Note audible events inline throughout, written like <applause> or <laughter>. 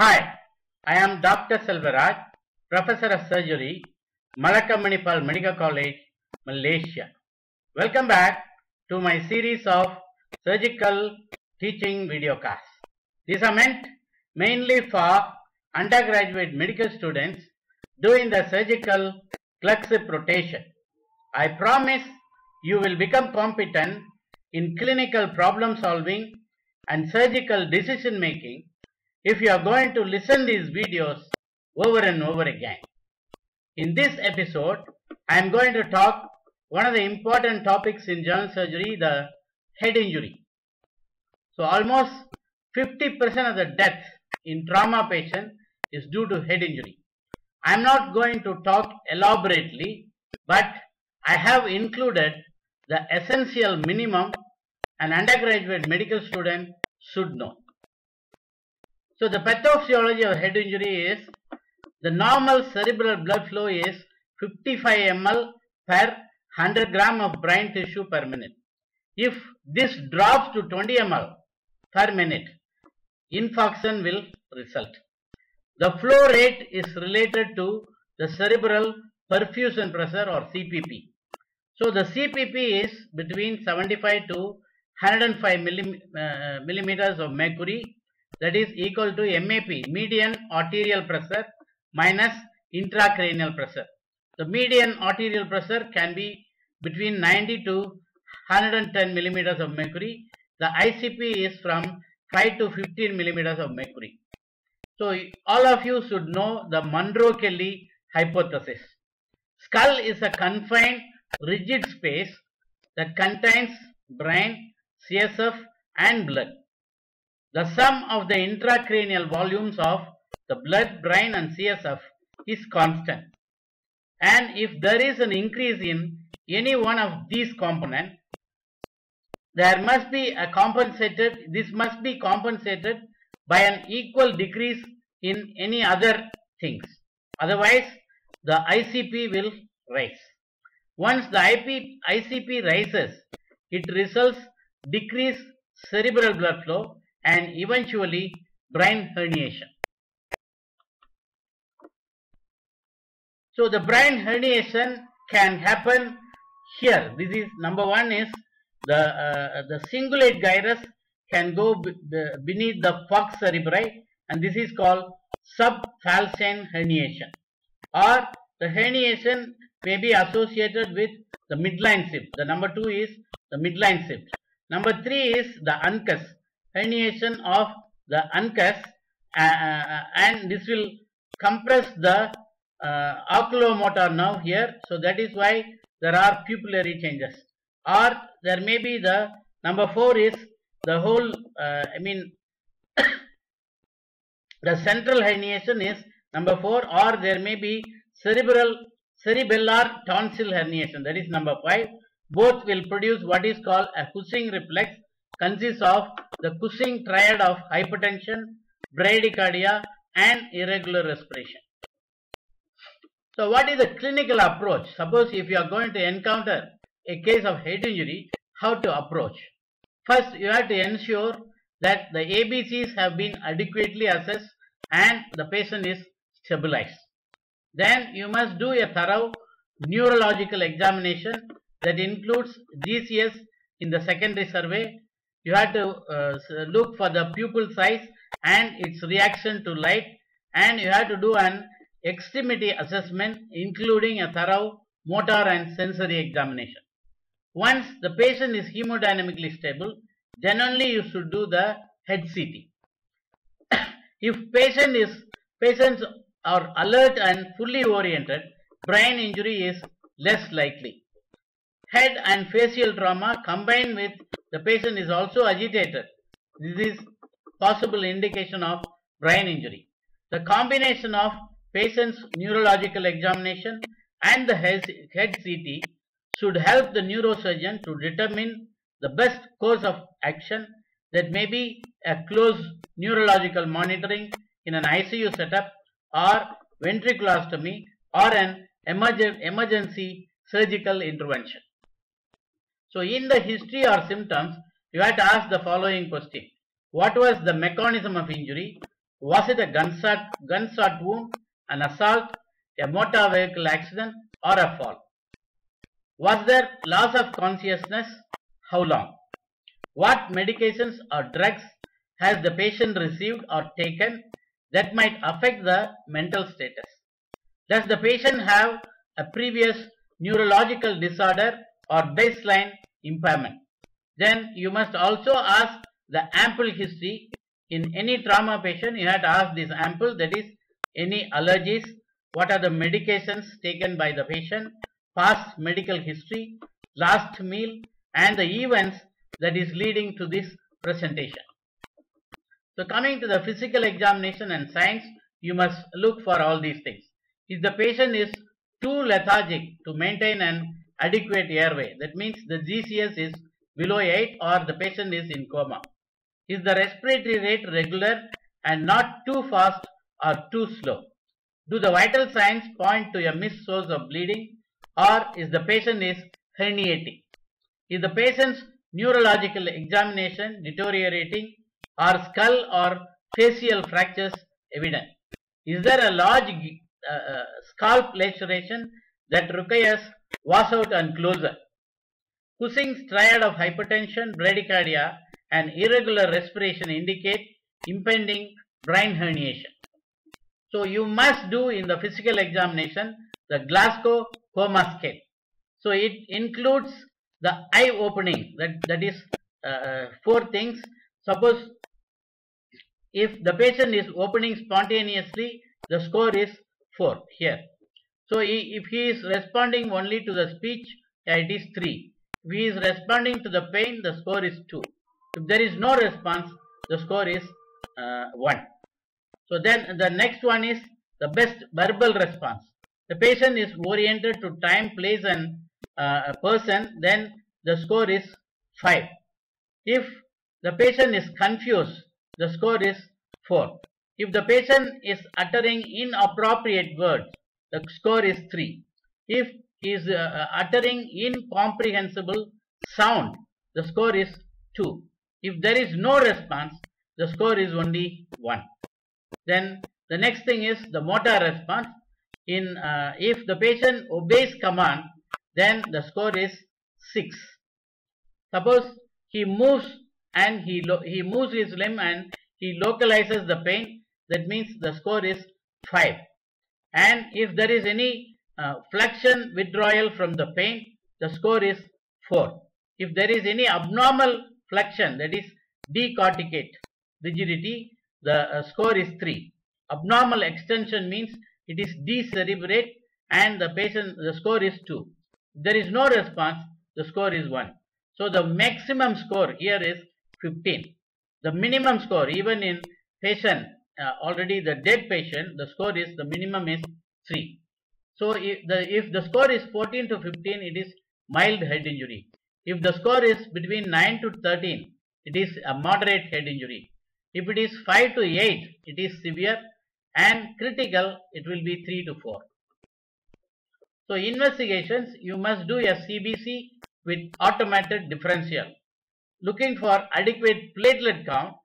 Hi, I am Dr. Selvaraj, Professor of Surgery, Melaka Manipal Medical College, Malaysia. Welcome back to my series of surgical teaching videocasts. These are meant mainly for undergraduate medical students doing the surgical clerkship rotation. I promise you will become competent in clinical problem solving and surgical decision making if you are going to listen these videos over and over again. In this episode, I am going to talk one of the important topics in general surgery, the head injury. So almost 50% of the death in trauma patient is due to head injury. I am not going to talk elaborately, but I have included the essential minimum an undergraduate medical student should know. So the pathophysiology of head injury is the normal cerebral blood flow is 55 ml per 100 gram of brain tissue per minute. If this drops to 20 ml per minute, infarction will result. The flow rate is related to the cerebral perfusion pressure or CPP. So the CPP is between 75 to 105 millim, uh, millimeters of mercury that is equal to MAP median arterial pressure minus intracranial pressure. The median arterial pressure can be between 90 to 110 millimeters of mercury. The ICP is from 5 to 15 millimeters of mercury. So all of you should know the Monroe-Kellie hypothesis. Skull is a confined rigid space that contains brain, CSF and blood. The sum of the intracranial volumes of the blood, brain and CSF is constant. And if there is an increase in any one of these components, there must be a compensated, this must be compensated by an equal decrease in any other things. Otherwise, the ICP will rise. Once the IP, ICP rises, it results decreased cerebral blood flow and eventually brain herniation. So the brain herniation can happen here. This is number one is the uh, the cingulate gyrus can go beneath the falx cerebri and this is called subfalcine herniation or the herniation may be associated with the midline shift. The number two is the midline shift. Number three is the uncus herniation of the uncus uh, uh, and this will compress the uh, oculomotor nerve here. So that is why there are pupillary changes. Or there may be the number four is the whole uh, I mean <coughs> the central herniation is number four or there may be cerebral cerebellar tonsil herniation that is number five. Both will produce what is called a Cushing reflex consists of the Cushing triad of hypertension, bradycardia and irregular respiration. So what is the clinical approach? Suppose if you are going to encounter a case of head injury, how to approach? First, you have to ensure that the ABCs have been adequately assessed and the patient is stabilized. Then you must do a thorough neurological examination that includes GCS in the secondary survey. You have to uh, look for the pupil size and its reaction to light and you have to do an extremity assessment including a thorough motor and sensory examination. Once the patient is hemodynamically stable, then only you should do the head CT. <coughs> if patient is patients are alert and fully oriented, brain injury is less likely. Head and facial trauma combined with the patient is also agitated. This is possible indication of brain injury. The combination of patient's neurological examination and the head CT should help the neurosurgeon to determine the best course of action that may be a close neurological monitoring in an ICU setup or ventriculostomy or an emergency surgical intervention. So in the history or symptoms, you have to ask the following question. What was the mechanism of injury? Was it a gunshot, gunshot wound, an assault, a motor vehicle accident, or a fall? Was there loss of consciousness? How long? What medications or drugs has the patient received or taken that might affect the mental status? Does the patient have a previous neurological disorder or baseline impairment? Then you must also ask the ample history. In any trauma patient, you have to ask this ample, that is, any allergies, what are the medications taken by the patient, past medical history, last meal, and the events that is leading to this presentation. So coming to the physical examination and science, you must look for all these things. If the patient is too lethargic to maintain an adequate airway, that means the GCS is below 8 or the patient is in coma. Is the respiratory rate regular and not too fast or too slow? Do the vital signs point to a missed source of bleeding or is the patient is herniating? Is the patient's neurological examination deteriorating or skull or facial fractures evident? Is there a large uh, uh, scalp laceration that requires washout and closure? Cushing's triad of hypertension, bradycardia and irregular respiration indicate impending brain herniation. So you must do in the physical examination the Glasgow Coma Scale. So it includes the eye opening that, that is uh, four things. Suppose if the patient is opening spontaneously, the score is 4 here. So if he is responding only to the speech, it is 3. If he is responding to the pain, the score is 2. If there is no response, the score is uh, 1. So then the next one is the best verbal response. The patient is oriented to time, place and uh, person, then the score is 5. If the patient is confused, the score is 4. If the patient is uttering inappropriate words, the score is 3. If he is uh, uttering incomprehensible sound, the score is 2. If there is no response, the score is only 1. Then the next thing is the motor response. In uh, If the patient obeys command, then the score is 6. Suppose he moves and he, he moves his limb and he localizes the pain, that means the score is 5. And if there is any uh, flexion withdrawal from the pain, the score is 4. If there is any abnormal flexion, that is decorticate rigidity, the uh, score is 3. Abnormal extension means it is decerebrate and the patient, the score is 2. If there is no response, the score is 1. So the maximum score here is 15. The minimum score even in patient uh, already the dead patient the score is the minimum is 3. So if the, if the score is 14 to 15 it is mild head injury. If the score is between 9 to 13 it is a moderate head injury. If it is 5 to 8 it is severe and critical it will be 3 to 4. So investigations you must do a CBC with automated differential. Looking for adequate platelet count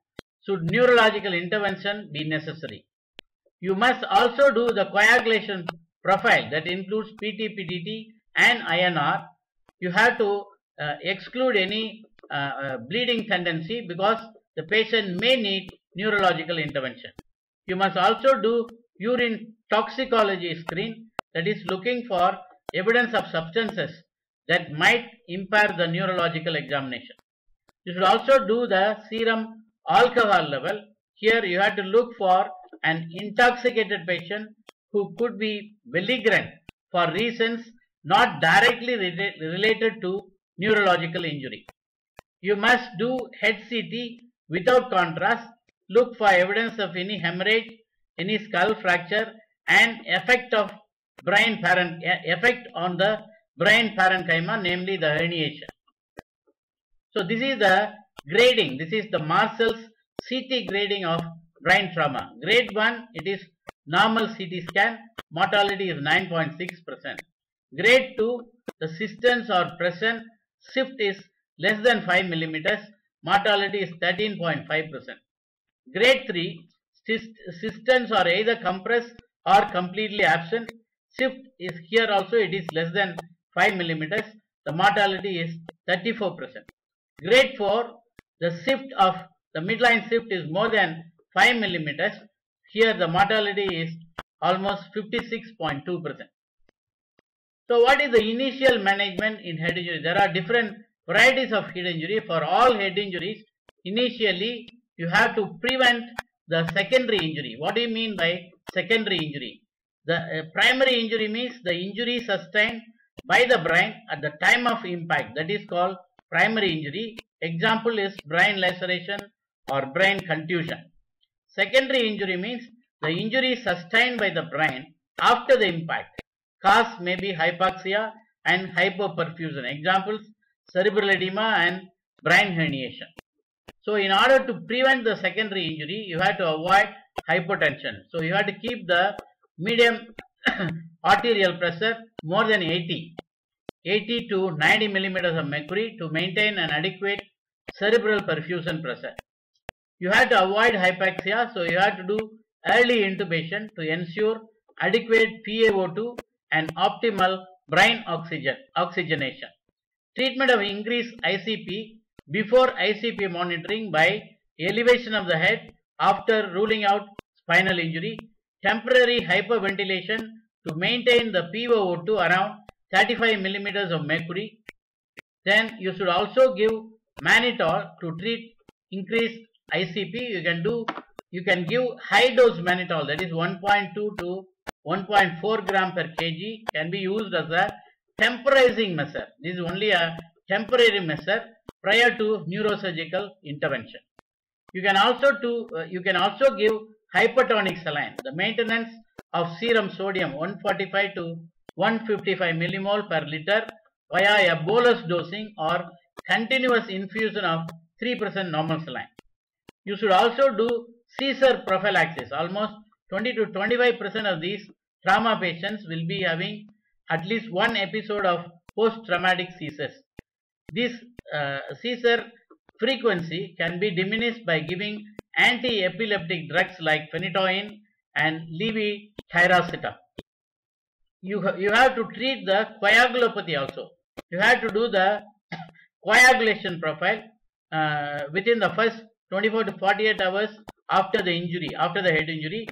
should neurological intervention be necessary. You must also do the coagulation profile that includes PT-PTT and INR. You have to uh, exclude any uh, uh, bleeding tendency because the patient may need neurological intervention. You must also do urine toxicology screen that is looking for evidence of substances that might impair the neurological examination. You should also do the serum alcohol level. Here you have to look for an intoxicated patient who could be belligerent for reasons not directly related to neurological injury. You must do head CT without contrast, look for evidence of any hemorrhage, any skull fracture and effect of brain effect on the brain parenchyma namely the herniation. So this is the grading. This is the Marshall's CT grading of brain trauma. Grade 1, it is normal CT scan. Mortality is 9.6%. Grade 2, the cisterns are present. Shift is less than 5 millimeters. Mortality is 13.5%. Grade 3, cisterns are either compressed or completely absent. Shift is here also it is less than 5 millimeters. The mortality is 34%. Grade 4, the shift of the midline shift is more than 5 millimeters. Here the mortality is almost 56.2%. So what is the initial management in head injury? There are different varieties of head injury. For all head injuries, initially you have to prevent the secondary injury. What do you mean by secondary injury? The uh, primary injury means the injury sustained by the brain at the time of impact. That is called primary injury. Example is brain laceration or brain contusion. Secondary injury means the injury sustained by the brain after the impact. Cause may be hypoxia and hypoperfusion. Examples cerebral edema and brain herniation. So in order to prevent the secondary injury, you have to avoid hypotension. So you have to keep the medium <coughs> arterial pressure more than 80, 80 to 90 millimeters of mercury to maintain an adequate cerebral perfusion pressure. You have to avoid hypoxia, so you have to do early intubation to ensure adequate PaO2 and optimal brain oxygen oxygenation. Treatment of increased ICP before ICP monitoring by elevation of the head after ruling out spinal injury, temporary hyperventilation to maintain the PaO2 around 35 millimeters of mercury. Then you should also give mannitol to treat increased ICP. You can do you can give high dose mannitol that is 1.2 to 1.4 gram per kg can be used as a temporizing measure. This is only a temporary measure prior to neurosurgical intervention. You can also do uh, you can also give hypertonic saline. The maintenance of serum sodium 145 to 155 millimole per liter via a bolus dosing or continuous infusion of 3% normal saline. You should also do seizure prophylaxis. Almost 20 to 25% of these trauma patients will be having at least one episode of post-traumatic seizures. This uh, seizure frequency can be diminished by giving anti-epileptic drugs like phenytoin and levetiracetam. You, you have to treat the coagulopathy also. You have to do the <coughs> coagulation profile uh, within the first 24 to 48 hours after the injury, after the head injury.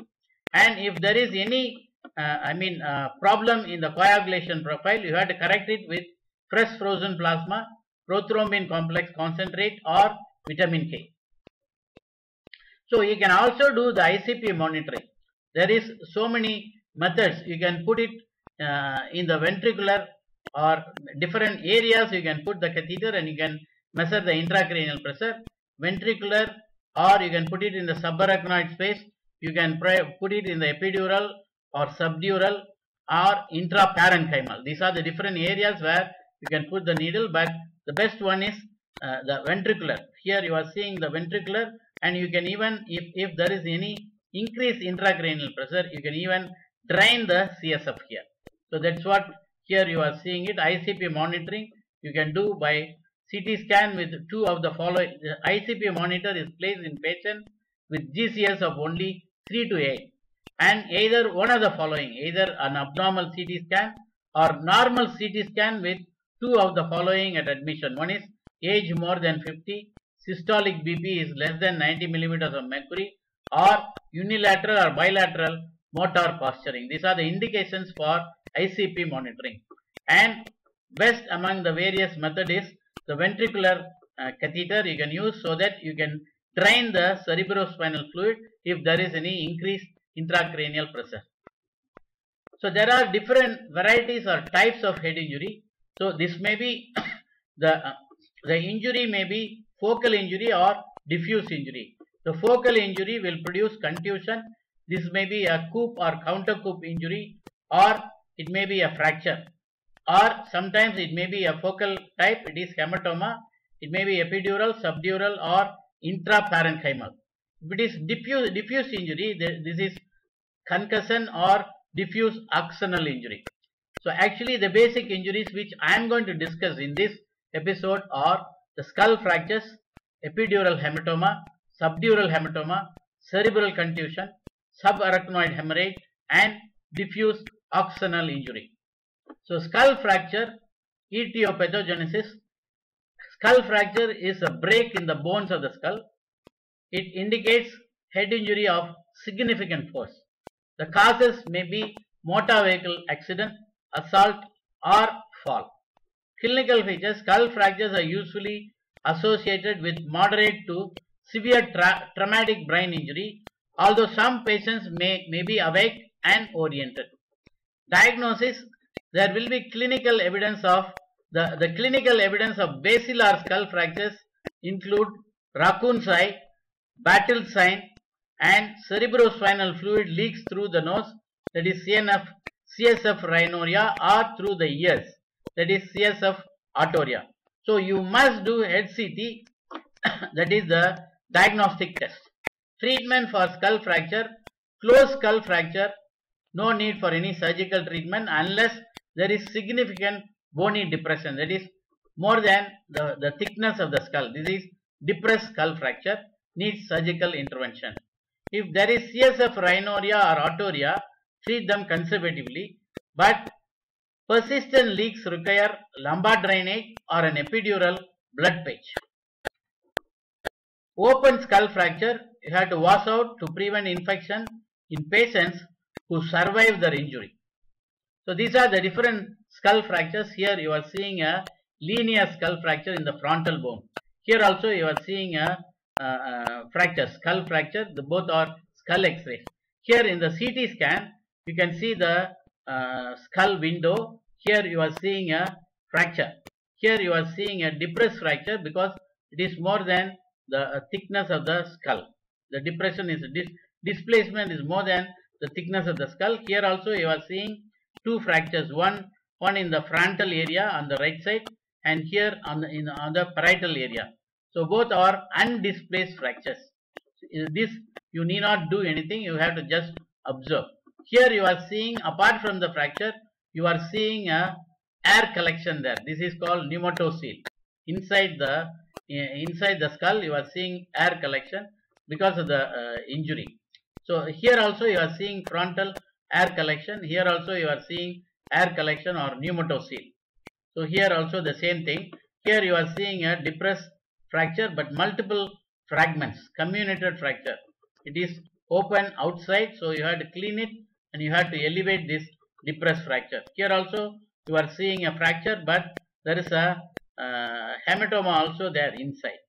And if there is any, uh, I mean, uh, problem in the coagulation profile, you have to correct it with fresh frozen plasma, prothrombin complex concentrate or vitamin K. So you can also do the ICP monitoring. There is so many methods. You can put it uh, in the ventricular or different areas. You can put the catheter and you can measure the intracranial pressure. Ventricular or you can put it in the subarachnoid space. You can put it in the epidural or subdural or intraparenchymal. These are the different areas where you can put the needle but the best one is uh, the ventricular. Here you are seeing the ventricular and you can even if, if there is any increased intracranial pressure you can even drain the CSF here. So that's what here you are seeing it ICP monitoring you can do by CT scan with two of the following the ICP monitor is placed in patient with GCS of only 3 to 8 and either one of the following either an abnormal CT scan or normal CT scan with two of the following at admission one is age more than 50 systolic BP is less than 90 millimeters of mercury or unilateral or bilateral motor posturing. These are the indications for ICP monitoring. And best among the various method is the ventricular uh, catheter you can use so that you can drain the cerebrospinal fluid if there is any increased intracranial pressure. So there are different varieties or types of head injury. So this may be <coughs> the uh, the injury may be focal injury or diffuse injury. The focal injury will produce contusion. This may be a coup or counter coup injury or it may be a fracture or sometimes it may be a focal type it is hematoma. It may be epidural, subdural or intraparenchymal. If it is diffuse, diffuse injury this is concussion or diffuse axonal injury. So actually the basic injuries which I am going to discuss in this episode are the skull fractures, epidural hematoma, subdural hematoma, cerebral contusion, subarachnoid hemorrhage, and diffuse axonal injury. So, skull fracture, etiopathogenesis. Skull fracture is a break in the bones of the skull. It indicates head injury of significant force. The causes may be motor vehicle accident, assault, or fall. Clinical features skull fractures are usually associated with moderate to severe tra traumatic brain injury, although some patients may, may be awake and oriented. Diagnosis there will be clinical evidence of the, the clinical evidence of basilar skull fractures include raccoon's eye, battle sign, and cerebrospinal fluid leaks through the nose, that is CNF, CSF rhinorrhea, or through the ears, that is CSF otorrhea. So you must do HCT, <coughs> that is the diagnostic test. Treatment for skull fracture, closed skull fracture, no need for any surgical treatment unless there is significant bony depression, that is more than the, the thickness of the skull. This is depressed skull fracture, needs surgical intervention. If there is CSF rhinorrhea or otorrhea, treat them conservatively, but persistent leaks require lumbar drainage or an epidural blood patch. Open skull fracture, you have to wash out to prevent infection in patients who survive their injury. So these are the different skull fractures. Here you are seeing a linear skull fracture in the frontal bone. Here also you are seeing a uh, uh, fracture, skull fracture. The both are skull X-rays. Here in the CT scan, you can see the uh, skull window. Here you are seeing a fracture. Here you are seeing a depressed fracture because it is more than the thickness of the skull. The depression is dis displacement is more than the thickness of the skull. Here also you are seeing two fractures. One one in the frontal area on the right side and here on the in on the parietal area. So both are undisplaced fractures. In This you need not do anything. You have to just observe. Here you are seeing apart from the fracture, you are seeing a air collection there. This is called pneumatocele. Inside the inside the skull, you are seeing air collection because of the uh, injury. So here also you are seeing frontal air collection. Here also you are seeing air collection or pneumatocele. So here also the same thing. Here you are seeing a depressed fracture but multiple fragments, comminuted fracture. It is open outside so you have to clean it and you have to elevate this depressed fracture. Here also you are seeing a fracture but there is a uh, hematoma also there inside.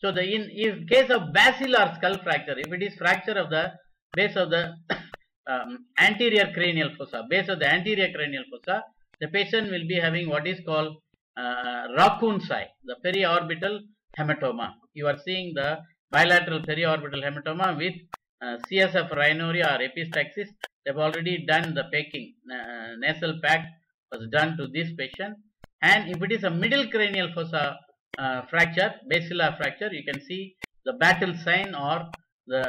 So the in, in case of basilar skull fracture, if it is fracture of the base of the <coughs> um, anterior cranial fossa, base of the anterior cranial fossa, the patient will be having what is called uh, raccoon's eye, the periorbital hematoma. You are seeing the bilateral periorbital hematoma with uh, CSF rhinorrhea or epistaxis. They have already done the packing. Uh, nasal pack was done to this patient. And if it is a middle cranial fossa uh, fracture, basilar fracture, you can see the battle sign or the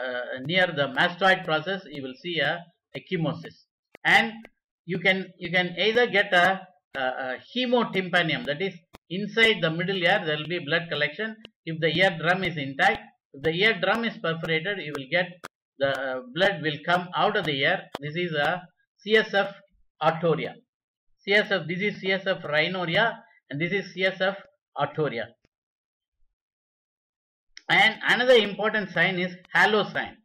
near the mastoid process, you will see a ecchymosis. And you can you can either get a, a, a hemotympanium that is inside the middle ear there will be blood collection. If the eardrum is intact if the eardrum is perforated you will get the uh, blood will come out of the ear. This is a csf otorrhea csf this is csf rhinorrhea and this is csf otorrhea and another important sign is halo sign.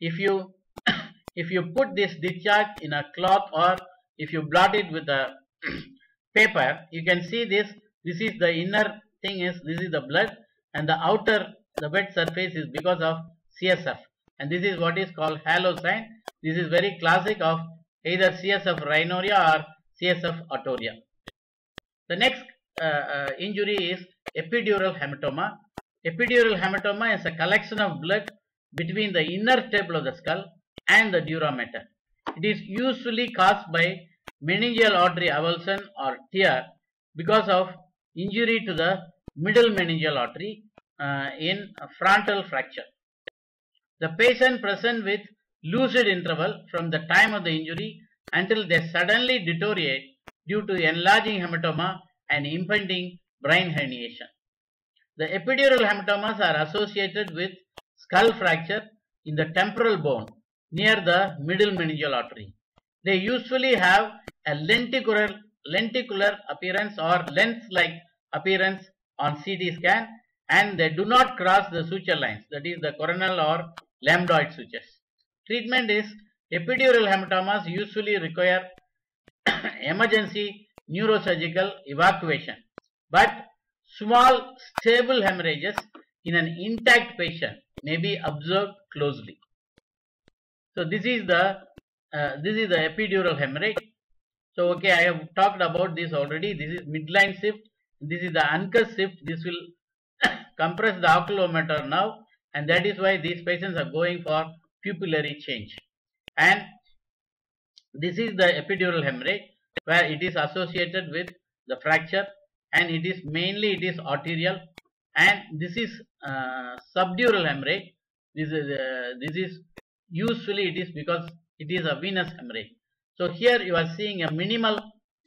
If you <coughs> if you put this discharge in a cloth or if you blot it with a <coughs> paper you can see this this is the inner thing is this is the blood and the outer the wet surface is because of CSF and this is what is called halo sign. This is very classic of either CSF rhinorrhea or CSF otorrhea the next injury is epidural hematoma epidural hematoma is a collection of blood between the inner table of the skull and the dura mater it is usually caused by meningeal artery avulsion or tear because of injury to the middle meningeal artery uh, in frontal fracture. The patient present with lucid interval from the time of the injury until they suddenly deteriorate due to enlarging hematoma and impending brain herniation. The epidural hematomas are associated with skull fracture in the temporal bone near the middle meningeal artery. They usually have a lenticular, lenticular appearance or lens-like appearance on CT scan and they do not cross the suture lines that is the coronal or lambdoid sutures. Treatment is epidural hematomas usually require <coughs> emergency neurosurgical evacuation but small stable hemorrhages in an intact patient may be observed closely. So this is the uh, this is the epidural hemorrhage. So okay, I have talked about this already. This is midline shift. This is the Uncus shift. This will <coughs> compress the oculomotor nerve, and that is why these patients are going for pupillary change. And this is the epidural hemorrhage where it is associated with the fracture and it is mainly it is arterial. And this is uh, subdural hemorrhage. This is uh, this is usually it is because it is a venous hemorrhage. So here you are seeing a minimal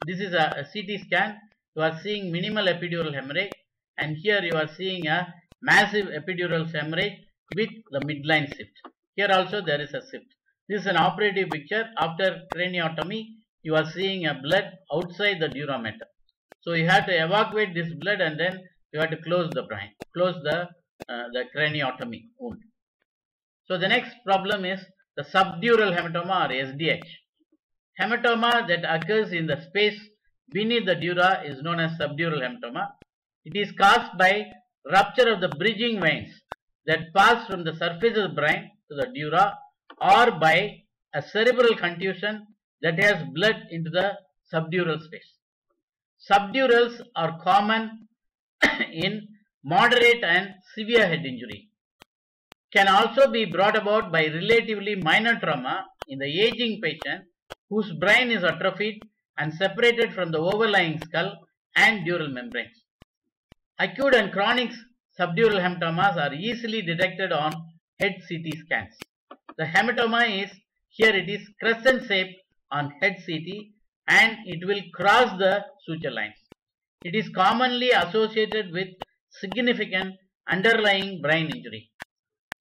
this is a, a ct scan. You are seeing minimal epidural hemorrhage. And here you are seeing a massive epidural hemorrhage with the midline shift. Here also there is a shift. This is an operative picture after craniotomy you are seeing a blood outside the dura mater so you have to evacuate this blood and then you have to close the brain, close the, uh, the craniotomy wound. So the next problem is the subdural hematoma or SDH. Hematoma that occurs in the space beneath the dura is known as subdural hematoma. It is caused by rupture of the bridging veins that pass from the surface of the brain to the dura or by a cerebral contusion that has blood into the subdural space. Subdurals are common <coughs> in moderate and severe head injury. Can also be brought about by relatively minor trauma in the aging patient whose brain is atrophied and separated from the overlying skull and dural membranes. Acute and chronic subdural hematomas are easily detected on head CT scans. The hematoma is here it is crescent shape on head CT and it will cross the suture lines. It is commonly associated with significant underlying brain injury.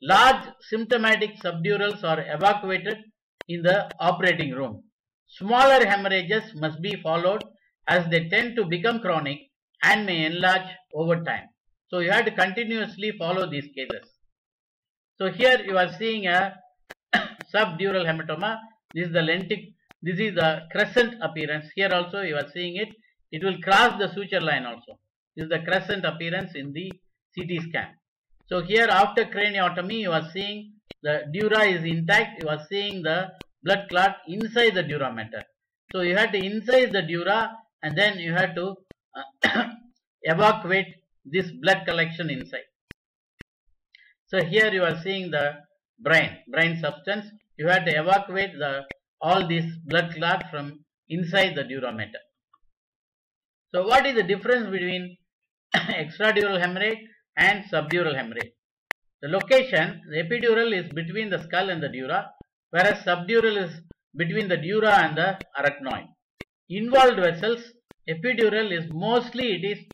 Large symptomatic subdurals are evacuated in the operating room. Smaller hemorrhages must be followed as they tend to become chronic and may enlarge over time. So you have to continuously follow these cases. So here you are seeing a <coughs> subdural hematoma. This is the lentic this is the crescent appearance. Here also you are seeing it. It will cross the suture line also. This is the crescent appearance in the CT scan. So here after craniotomy you are seeing the dura is intact. You are seeing the blood clot inside the dura mater. So you have to incise the dura and then you have to uh, <coughs> evacuate this blood collection inside. So here you are seeing the brain, brain substance. You have to evacuate the all this blood clot from inside the dura mater. So what is the difference between <coughs> extradural hemorrhage and subdural hemorrhage? The location, the epidural is between the skull and the dura, whereas subdural is between the dura and the arachnoid. Involved vessels, epidural is mostly it is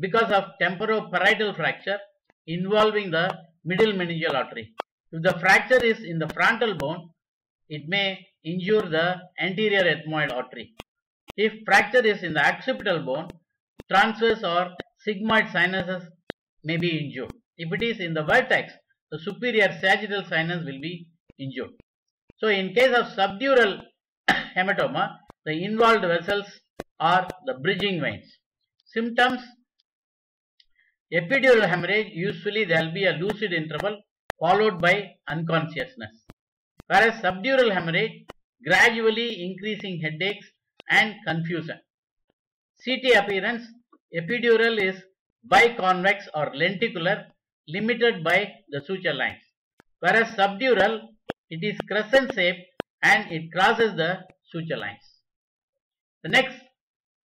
because of temporoparietal fracture involving the middle meningeal artery. If the fracture is in the frontal bone, it may injure the anterior ethmoid artery. If fracture is in the occipital bone, transverse or sigmoid sinuses may be injured. If it is in the vertex, the superior sagittal sinus will be injured. So in case of subdural <coughs> hematoma, the involved vessels are the bridging veins. Symptoms Epidural hemorrhage, usually there will be a lucid interval followed by unconsciousness. Whereas subdural hemorrhage, gradually increasing headaches and confusion. CT appearance, epidural is biconvex or lenticular limited by the suture lines. Whereas subdural, it is crescent shape and it crosses the suture lines. The next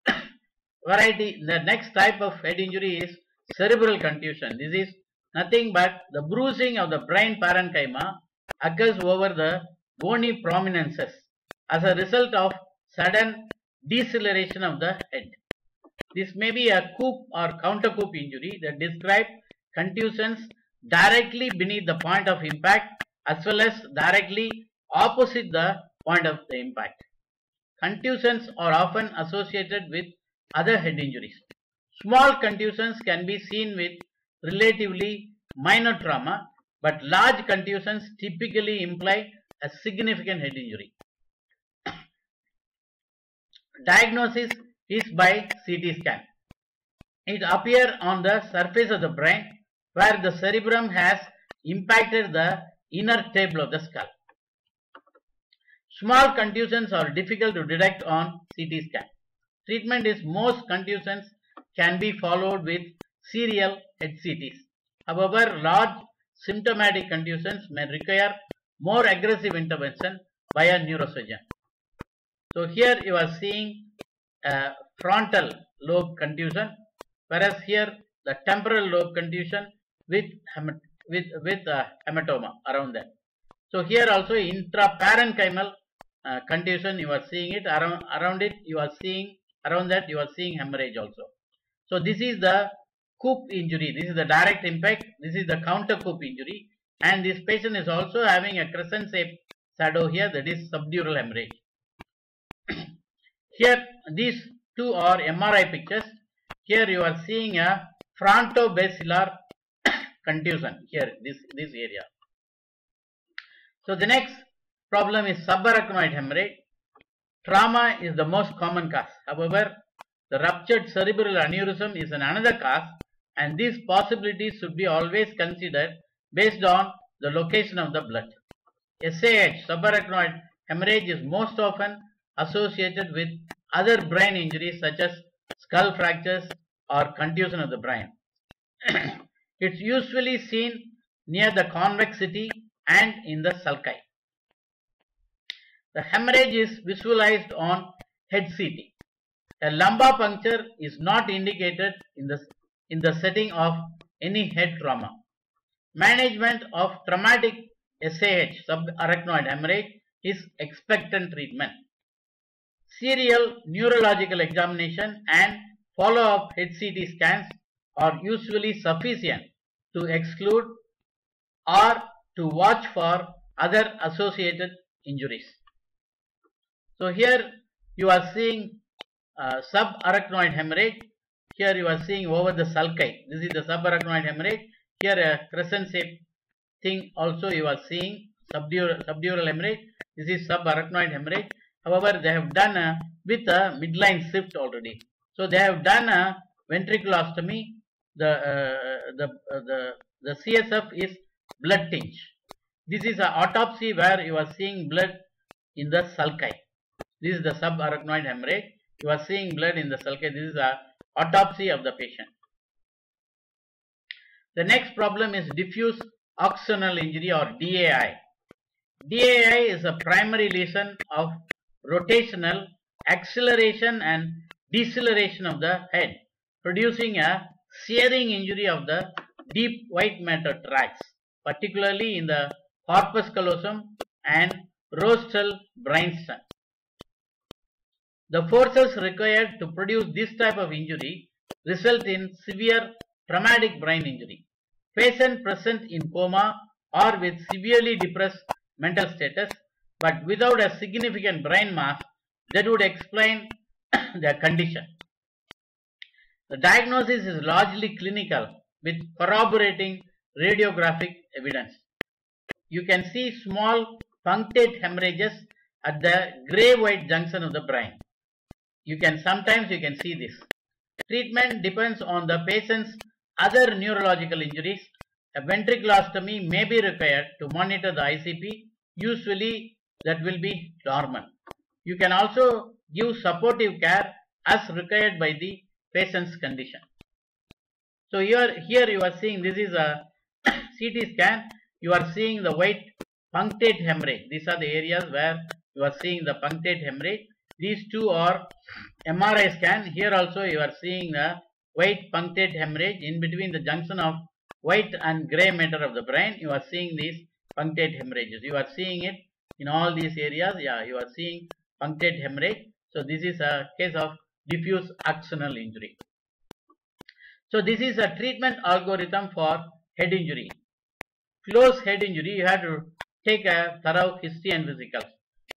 <coughs> variety, the next type of head injury is cerebral contusion. This is nothing but the bruising of the brain parenchyma occurs over the bony prominences as a result of sudden deceleration of the head. This may be a coup or counter coup injury that describe contusions directly beneath the point of impact as well as directly opposite the point of the impact. Contusions are often associated with other head injuries. Small contusions can be seen with relatively minor trauma, but large contusions typically imply a significant head injury. Diagnosis is by CT scan. It appears on the surface of the brain where the cerebrum has impacted the inner table of the skull. Small contusions are difficult to detect on CT scan. Treatment is most contusions can be followed with serial head CTs. However, large symptomatic contusions may require more aggressive intervention by a neurosurgeon. So here you are seeing a frontal lobe contusion, whereas here the temporal lobe contusion with with with uh, hematoma around that. So here also intraparenchymal uh, contusion you are seeing it around around it you are seeing around that you are seeing hemorrhage also. So this is the coup injury. This is the direct impact. This is the counter coup injury, and this patient is also having a crescent shape shadow here that is subdural hemorrhage. Here these two are MRI pictures. Here you are seeing a frontobasilar <coughs> contusion here this this area. So the next problem is subarachnoid hemorrhage. Trauma is the most common cause. However, the ruptured cerebral aneurysm is an another cause and these possibilities should be always considered based on the location of the blood. SAH, subarachnoid hemorrhage is most often associated with other brain injuries such as skull fractures or contusion of the brain. <clears throat> it's usually seen near the convexity and in the sulci. The hemorrhage is visualized on head CT. A lumbar puncture is not indicated in the, in the setting of any head trauma. Management of traumatic SAH, subarachnoid hemorrhage, is expectant treatment. Serial neurological examination and follow-up HCT scans are usually sufficient to exclude or to watch for other associated injuries. So here you are seeing uh, subarachnoid hemorrhage. Here you are seeing over the sulci. This is the subarachnoid hemorrhage. Here a crescent shape thing also you are seeing subdural, subdural hemorrhage. This is subarachnoid hemorrhage. However, they have done a, with a midline shift already. So they have done a ventriculostomy. The uh, the uh, the the CSF is blood tinge. This is an autopsy where you are seeing blood in the sulci. This is the subarachnoid hemorrhage. You are seeing blood in the sulci. This is a autopsy of the patient. The next problem is diffuse axonal injury or DAI. DAI is a primary lesion of rotational acceleration and deceleration of the head, producing a shearing injury of the deep white matter tracts, particularly in the corpus callosum and rostral brainstem. The forces required to produce this type of injury result in severe traumatic brain injury. Patient present in coma or with severely depressed mental status but without a significant brain mass that would explain <coughs> their condition. The diagnosis is largely clinical with corroborating radiographic evidence. You can see small punctate hemorrhages at the gray-white junction of the brain. You can sometimes you can see this. Treatment depends on the patient's other neurological injuries. A ventriculostomy may be required to monitor the ICP. Usually that will be normal. You can also give supportive care as required by the patient's condition. So here, here you are seeing this is a <coughs> CT scan. You are seeing the white punctate hemorrhage. These are the areas where you are seeing the punctate hemorrhage. These two are <coughs> MRI scan. Here also you are seeing the white punctate hemorrhage in between the junction of white and gray matter of the brain. You are seeing these punctate hemorrhages. You are seeing it in all these areas. Yeah, you are seeing punctate hemorrhage. So this is a case of diffuse axonal injury. So this is a treatment algorithm for head injury. close head injury, you have to take a thorough history and physicals.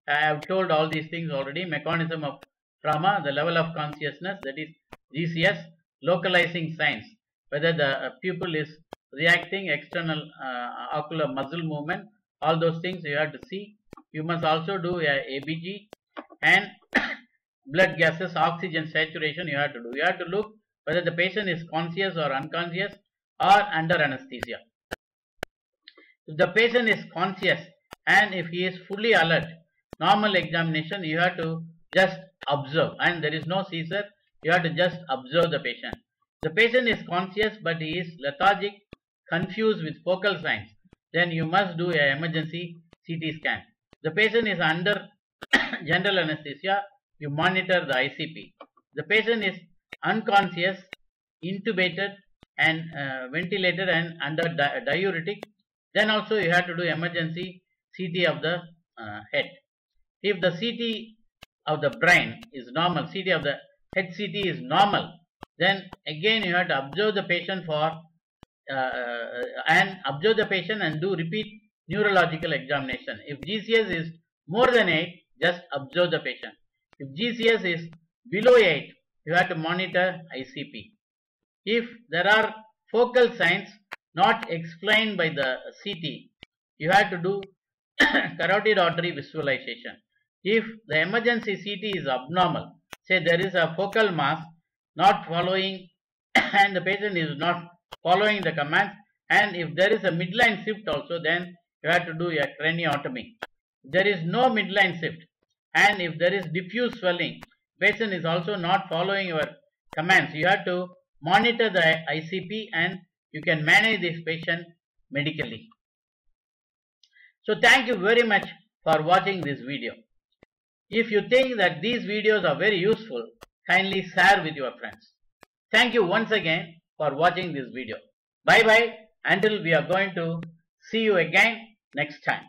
I have told all these things already. Mechanism of trauma, the level of consciousness, that is GCS, localizing signs, whether the uh, pupil is reacting, external uh, ocular muscle movement, all those things you have to see. You must also do a ABG and <coughs> blood gases, oxygen saturation you have to do. You have to look whether the patient is conscious or unconscious or under anesthesia. If the patient is conscious and if he is fully alert, normal examination you have to just observe and there is no seizure, you have to just observe the patient. The patient is conscious but he is lethargic, confused with focal signs, then you must do a emergency CT scan. The patient is under <coughs> general anesthesia, you monitor the ICP. The patient is unconscious, intubated and uh, ventilated and under di diuretic, then also you have to do emergency CT of the uh, head. If the CT of the brain is normal, CT of the head CT is normal, then again you have to observe the patient for uh, and observe the patient and do repeat neurological examination. If GCS is more than 8, just observe the patient. If GCS is below 8, you have to monitor ICP. If there are focal signs not explained by the CT, you have to do <coughs> carotid artery visualization. If the emergency CT is abnormal, say there is a focal mass not following <coughs> and the patient is not following the commands and if there is a midline shift also then you have to do a craniotomy. There is no midline shift and if there is diffuse swelling, patient is also not following your commands. You have to monitor the ICP and you can manage this patient medically. So thank you very much for watching this video. If you think that these videos are very useful, kindly share with your friends. Thank you once again for watching this video. Bye bye until we are going to see you again next time.